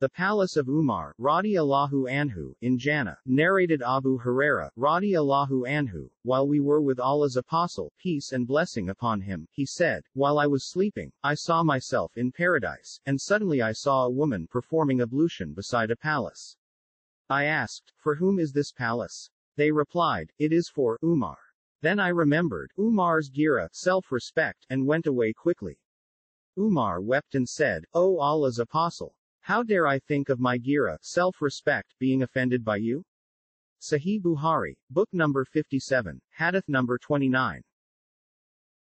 The Palace of Umar, Radi Allahu Anhu, in Jannah, narrated Abu Huraira, Radi Allahu Anhu, while we were with Allah's Apostle, peace and blessing upon him, he said, While I was sleeping, I saw myself in paradise, and suddenly I saw a woman performing ablution beside a palace. I asked, For whom is this palace? They replied, It is for Umar. Then I remembered Umar's gira, self-respect, and went away quickly. Umar wept and said, O Allah's Apostle, how dare I think of my gira, self-respect, being offended by you? Sahih Bukhari, book number 57, hadith number 29.